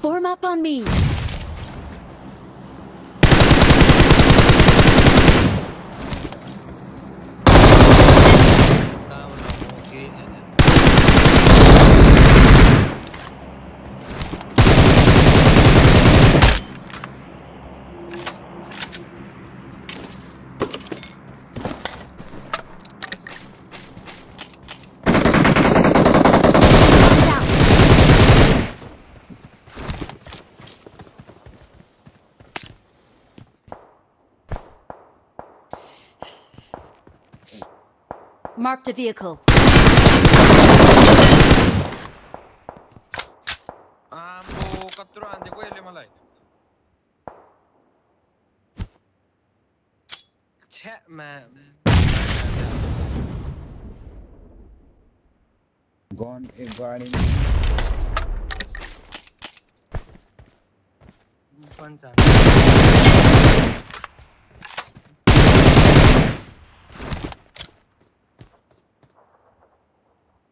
Form up on me. Marked a vehicle. Ambo malai. Chat man. Gone eh, guarding.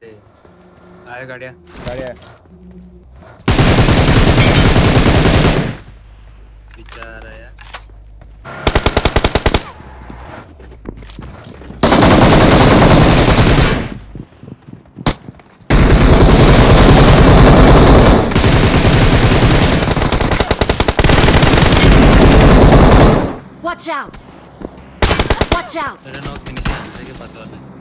आयो गाडिया गाडी आहे. बिचारा यार Watch out. Watch out. मेरा नॉक फिनिश है के पता वाला आना